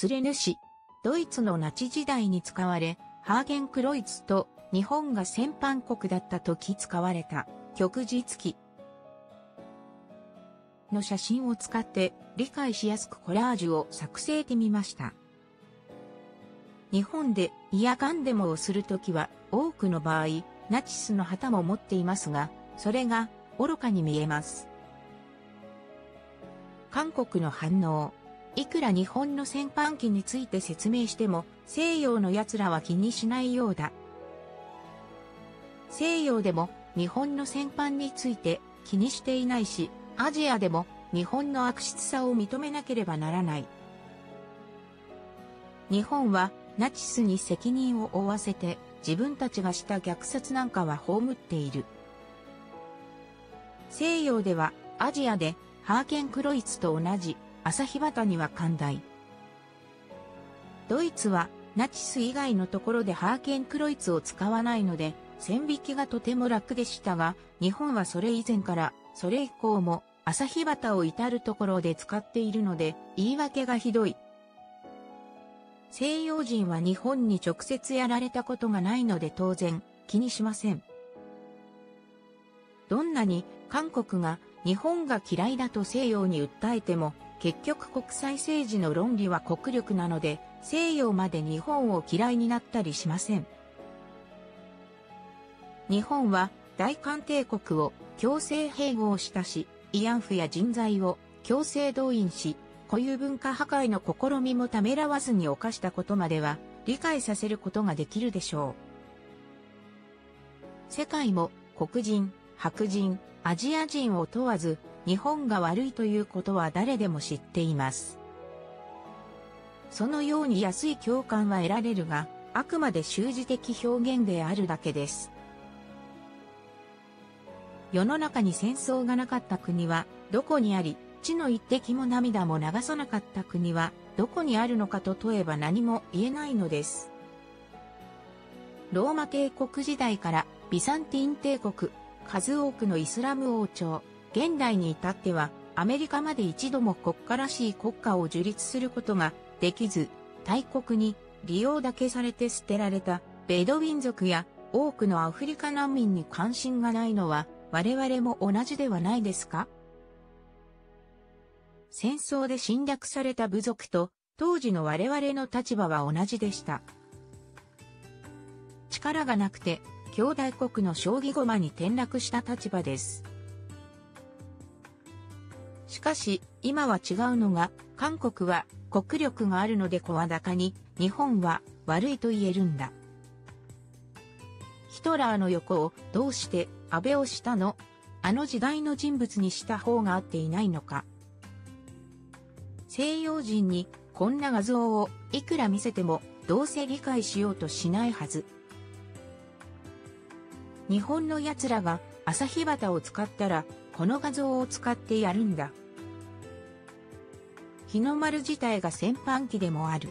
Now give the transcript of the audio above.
スレヌ市。ドイツのナチ時代に使われ、ハーゲンクロイツと日本が戦犯国だった時使われた極日記の写真を使って理解しやすくコラージュを作成してみました。日本でイヤガンデモをするときは多くの場合、ナチスの旗も持っていますが、それが愚かに見えます。韓国の反応。いくら日本の戦犯機について説明しても、西洋の奴らは気にしないようだ。西洋でも日本の戦犯について気にしていないし、アジアでも日本の悪質さを認めなければならない。日本はナチスに責任を負わせて自分たちがした虐殺なんかは葬っている。西洋ではアジアでハーケンクロイツと同じ朝日旗には寛大。ドイツはナチス以外のところでハーケンクロイツを使わないので線引きがとても楽でしたが、日本はそれ以前からそれ以降も朝日旗を至るところで使っているので言い訳がひどい。西洋人は日本に直接やられたことがないので当然気にしません。どんなに韓国が日本が嫌いだと西洋に訴えても結局国際政治の論理は国力なので西洋まで日本を嫌いになったりしません。日本は大韓帝国を強制併合したし、慰安婦や人材を強制動員し、固有文化破壊の試みもためらわずに犯したことまでは理解させることができるでしょう。世界も黒人、白人、アジア人を問わず日本が悪いということは誰でも知っています。そのように安い共感は得られるが、あくまで習字的表現であるだけです。世の中に戦争がなかった国はどこにあり、血の一滴も涙も流さなかった国はどこにあるのかと問えば何も言えないのです。ローマ帝国時代からビサンティン帝国、数多くのイスラム王朝、現代に至ってはアメリカまで一度も国家らしい国家を樹立することができず、大国に利用だけされて捨てられたベドウィン族や多くのアフリカ難民に関心がないのは我々も同じではないですか？戦争で侵略された部族と当時の我々の立場は同じでした。力がなくて兄弟国の将棋駒に転落した立場です。かし、今は違うのが、韓国は国力があるので声高に、日本は悪いと言えるんだ。ヒトラーの横をどうして安倍をしたの？あの時代の人物にした方が合っていないのか。西洋人にこんな画像をいくら見せてもどうせ理解しようとしないはず。日本の奴らが朝日旗を使ったらこの画像を使ってやるんだ。日の丸自体が戦犯機でもある。